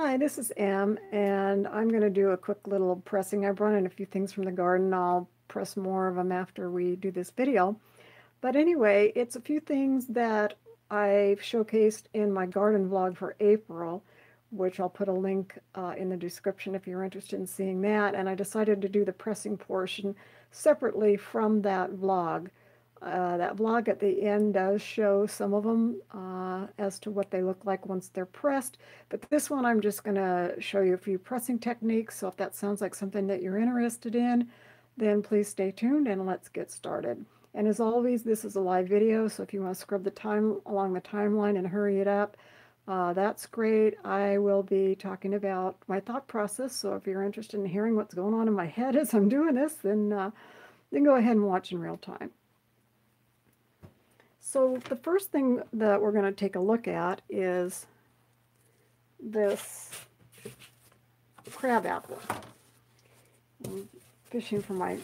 Hi, this is Em, and I'm going to do a quick little pressing. I brought in a few things from the garden. I'll press more of them after we do this video. But anyway, it's a few things that I've showcased in my garden vlog for April, which I'll put a link uh, in the description if you're interested in seeing that. And I decided to do the pressing portion separately from that vlog. Uh, that vlog at the end does show some of them uh, as to what they look like once they're pressed, but this one I'm just going to show you a few pressing techniques, so if that sounds like something that you're interested in, then please stay tuned and let's get started. And as always, this is a live video, so if you want to scrub the time along the timeline and hurry it up, uh, that's great. I will be talking about my thought process, so if you're interested in hearing what's going on in my head as I'm doing this, then, uh, then go ahead and watch in real time. So the first thing that we're going to take a look at is this crab apple. I'm fishing for my...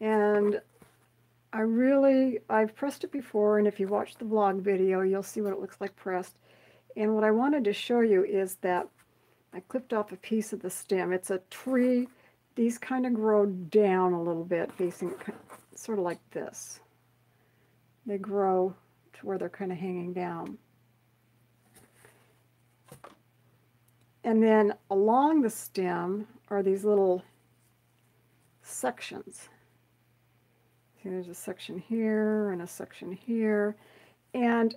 And I really, I've pressed it before, and if you watch the vlog video, you'll see what it looks like pressed. And what I wanted to show you is that I clipped off a piece of the stem. It's a tree. These kind of grow down a little bit, facing sort of like this. They grow to where they're kind of hanging down. And then along the stem are these little sections. See, there's a section here and a section here. And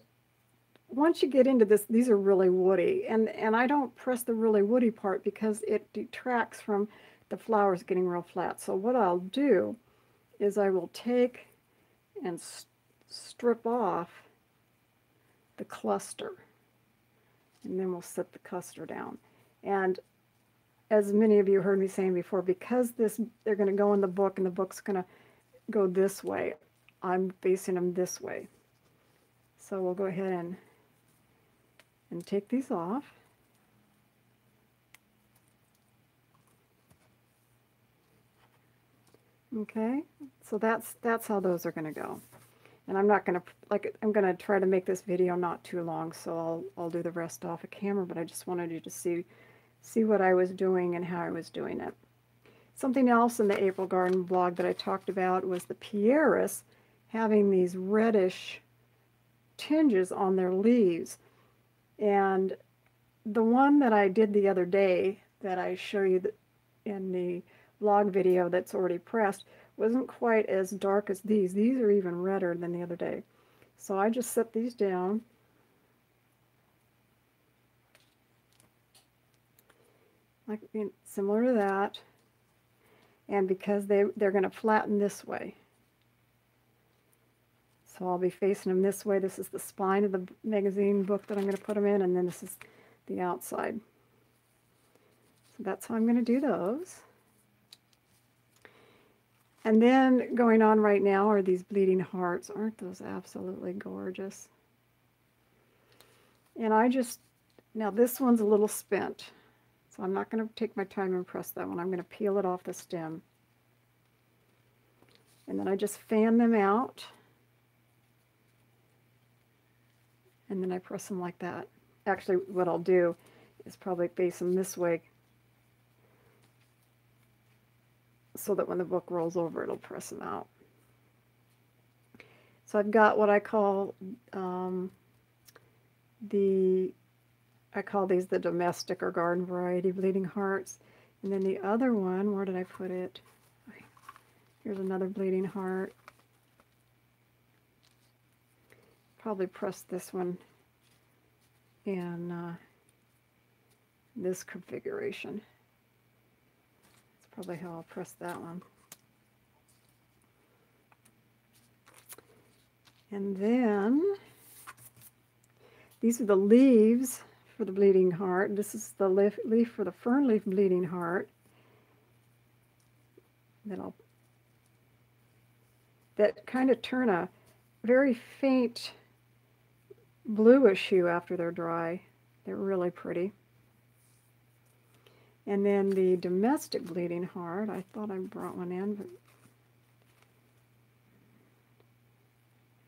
once you get into this, these are really woody. And, and I don't press the really woody part because it detracts from the flowers getting real flat. So what I'll do is I will take and strip off the cluster and then we'll set the cluster down. And as many of you heard me saying before, because this they're going to go in the book and the book's going to go this way, I'm facing them this way. So we'll go ahead and, and take these off. Okay, so that's that's how those are going to go. And I'm not going to, like, I'm going to try to make this video not too long, so I'll, I'll do the rest off of camera, but I just wanted you to see, see what I was doing and how I was doing it. Something else in the April Garden blog that I talked about was the Pieris having these reddish tinges on their leaves. And the one that I did the other day that I show you in the vlog video that's already pressed wasn't quite as dark as these. These are even redder than the other day. So I just set these down. Like similar to that. And because they, they're going to flatten this way. So I'll be facing them this way. This is the spine of the magazine book that I'm going to put them in. And then this is the outside. So that's how I'm going to do those. And then going on right now are these bleeding hearts. Aren't those absolutely gorgeous? And I just, now this one's a little spent. So I'm not going to take my time and press that one. I'm going to peel it off the stem. And then I just fan them out. And then I press them like that. Actually, what I'll do is probably face them this way so that when the book rolls over, it'll press them out. So I've got what I call um, the, I call these the domestic or garden variety bleeding hearts. And then the other one, where did I put it? Here's another bleeding heart. Probably press this one in uh, this configuration probably how I'll press that one. And then these are the leaves for the bleeding heart. This is the leaf, leaf for the fern leaf bleeding heart. Then I'll that kind of turn a very faint bluish hue after they're dry. They're really pretty. And then the domestic bleeding heart, I thought I brought one in, but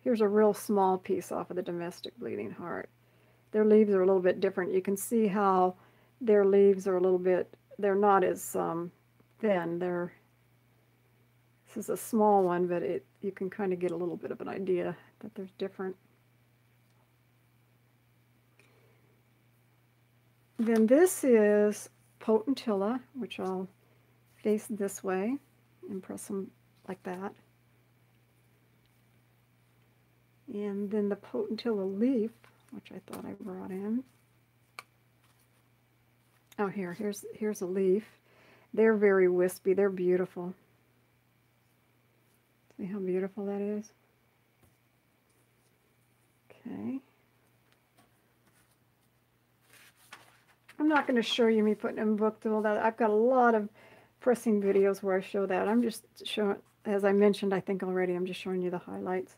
here's a real small piece off of the domestic bleeding heart. their leaves are a little bit different. You can see how their leaves are a little bit, they're not as um, thin. They're, this is a small one, but it you can kind of get a little bit of an idea that there's different. Then this is pulsatilla, which I'll face this way and press them like that. And then the pulsatilla leaf, which I thought I brought in. Oh, here, here's, here's a leaf. They're very wispy. They're beautiful. See how beautiful that is? Okay. Not going to show you me putting in book all that. I've got a lot of pressing videos where I show that. I'm just showing, as I mentioned, I think already, I'm just showing you the highlights.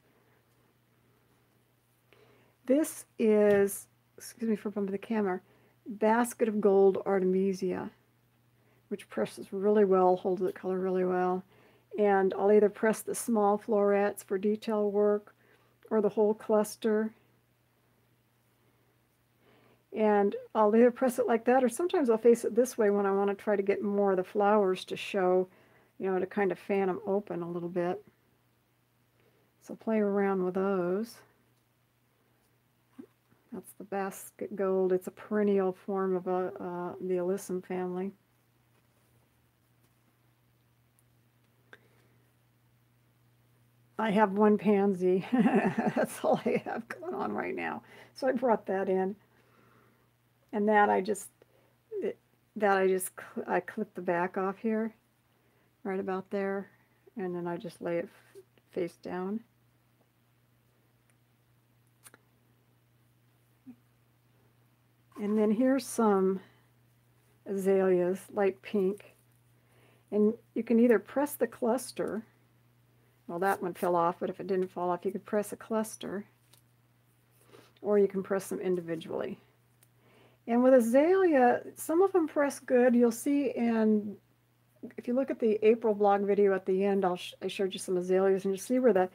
This is, excuse me for bumping the camera, Basket of Gold Artemisia, which presses really well, holds the color really well. And I'll either press the small florets for detail work or the whole cluster. And I'll either press it like that or sometimes I'll face it this way when I want to try to get more of the flowers to show, you know, to kind of fan them open a little bit. So play around with those. That's the basket gold. It's a perennial form of a, uh, the alyssum family. I have one pansy. That's all I have going on right now. So I brought that in. And that I just, that I just, I clip the back off here, right about there. And then I just lay it face down. And then here's some azaleas, light pink. And you can either press the cluster, well that one fell off, but if it didn't fall off, you could press a cluster, or you can press them individually. And with azalea, some of them press good. You'll see in, if you look at the April blog video at the end, I'll sh I showed you some azaleas, and you see where the,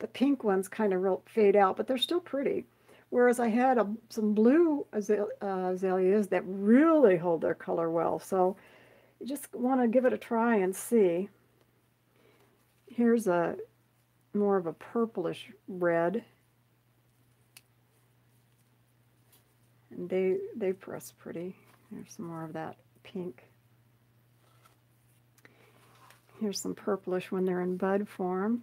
the pink ones kind of fade out, but they're still pretty. Whereas I had a, some blue azale, uh, azaleas that really hold their color well. So you just want to give it a try and see. Here's a more of a purplish red. And they, they press pretty. There's some more of that pink. Here's some purplish when they're in bud form.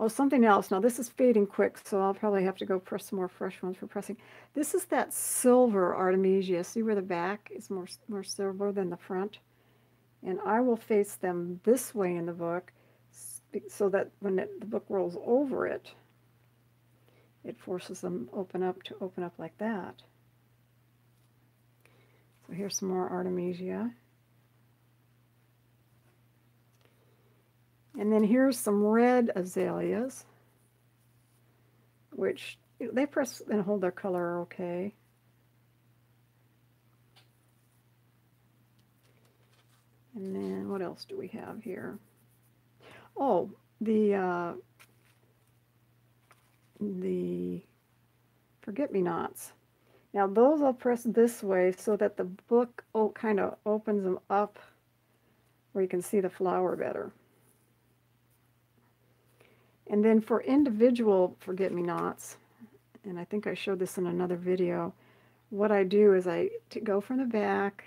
Oh, something else. Now, this is fading quick, so I'll probably have to go press some more fresh ones for pressing. This is that silver Artemisia. See where the back is more, more silver than the front? And I will face them this way in the book so that when it, the book rolls over it, it forces them open up to open up like that. So here's some more Artemisia. And then here's some red azaleas, which they press and hold their color okay. And then what else do we have here? Oh, the uh, the forget-me-nots. Now those I'll press this way so that the book kind of opens them up where you can see the flower better. And then for individual forget-me-nots, and I think I showed this in another video, what I do is I go from the back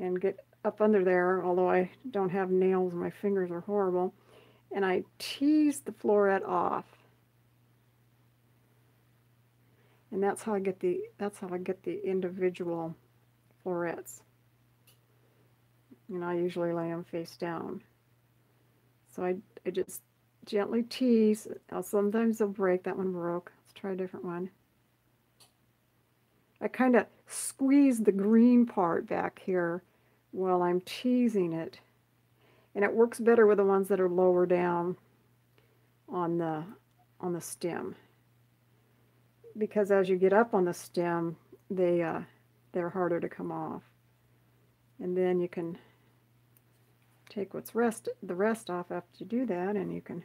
and get up under there, although I don't have nails, my fingers are horrible, and I tease the floret off. And that's how I get the that's how I get the individual florets. And I usually lay them face down. So I, I just gently tease. Sometimes they'll break. That one broke. Let's try a different one. I kind of squeeze the green part back here while I'm teasing it. And it works better with the ones that are lower down on the on the stem. Because as you get up on the stem, they uh, they're harder to come off. And then you can take what's rest the rest off after you do that and you can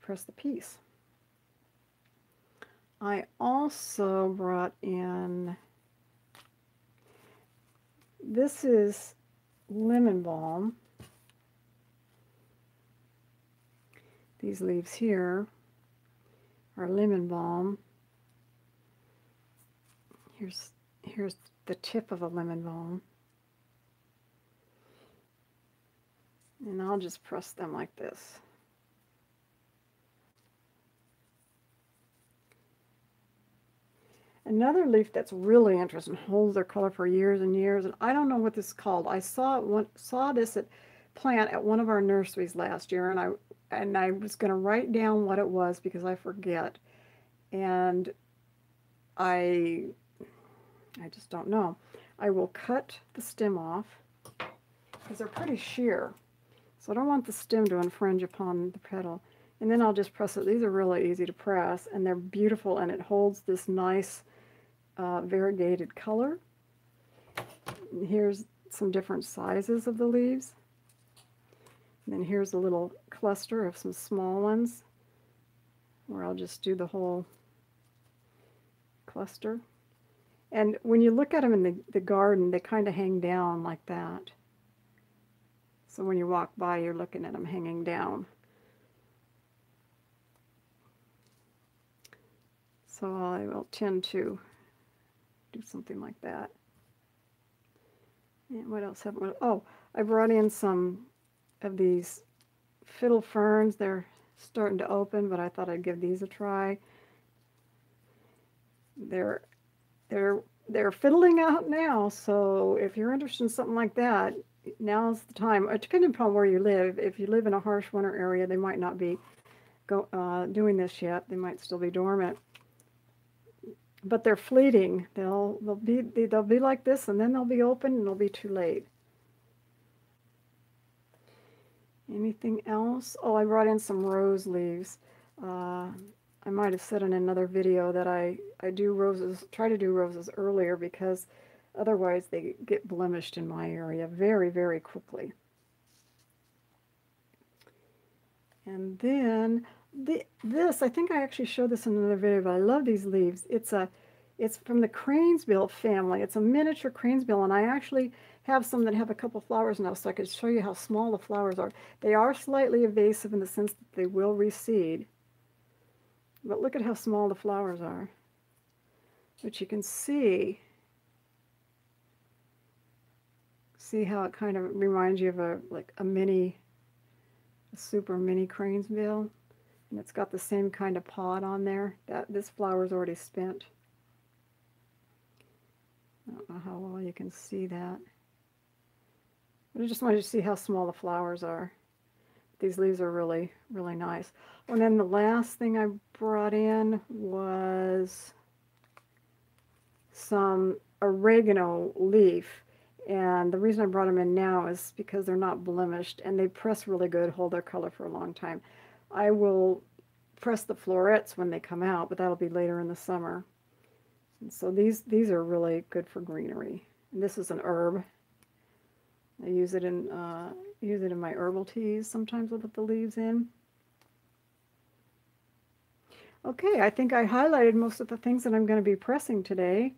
press the piece. I also brought in, this is lemon balm. These leaves here are lemon balm. Here's, here's the tip of a lemon balm. And I'll just press them like this. Another leaf that's really interesting, holds their color for years and years, and I don't know what this is called. I saw one, saw this at, plant at one of our nurseries last year, and I and I was going to write down what it was because I forget, and I I just don't know. I will cut the stem off because they're pretty sheer, so I don't want the stem to infringe upon the petal. And then I'll just press it. These are really easy to press, and they're beautiful, and it holds this nice uh, variegated color. Here's some different sizes of the leaves. And then here's a little cluster of some small ones where I'll just do the whole cluster. And when you look at them in the, the garden, they kind of hang down like that. So when you walk by, you're looking at them hanging down. So I will tend to do something like that. And what else have we, oh, I brought in some of these fiddle ferns. They're starting to open, but I thought I'd give these a try. They're they're they're fiddling out now, so if you're interested in something like that, now's the time. Uh, depending upon where you live, if you live in a harsh winter area, they might not be go, uh, doing this yet. They might still be dormant but they're fleeting. They'll they'll be they'll be like this, and then they'll be open, and they'll be too late. Anything else? Oh, I brought in some rose leaves. Uh, I might have said in another video that I I do roses, try to do roses earlier because otherwise they get blemished in my area very very quickly. And then the, this, I think I actually showed this in another video, but I love these leaves. It's a, it's from the cranesbill family. It's a miniature cranesbill, and I actually have some that have a couple flowers now, so I could show you how small the flowers are. They are slightly invasive in the sense that they will reseed, but look at how small the flowers are. But you can see, see how it kind of reminds you of a like a mini, a super mini cranesbill. And it's got the same kind of pod on there. That This flower is already spent. I don't know how well you can see that. I just wanted to see how small the flowers are. These leaves are really, really nice. And then the last thing I brought in was some oregano leaf. And the reason I brought them in now is because they're not blemished and they press really good, hold their color for a long time. I will press the florets when they come out, but that'll be later in the summer. And so these, these are really good for greenery. And this is an herb. I use it in uh, use it in my herbal teas. Sometimes I'll put the leaves in. Okay, I think I highlighted most of the things that I'm going to be pressing today.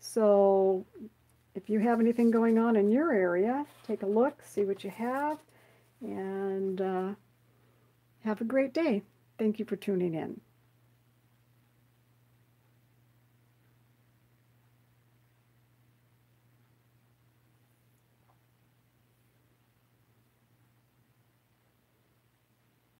So if you have anything going on in your area, take a look, see what you have, and uh, have a great day. Thank you for tuning in.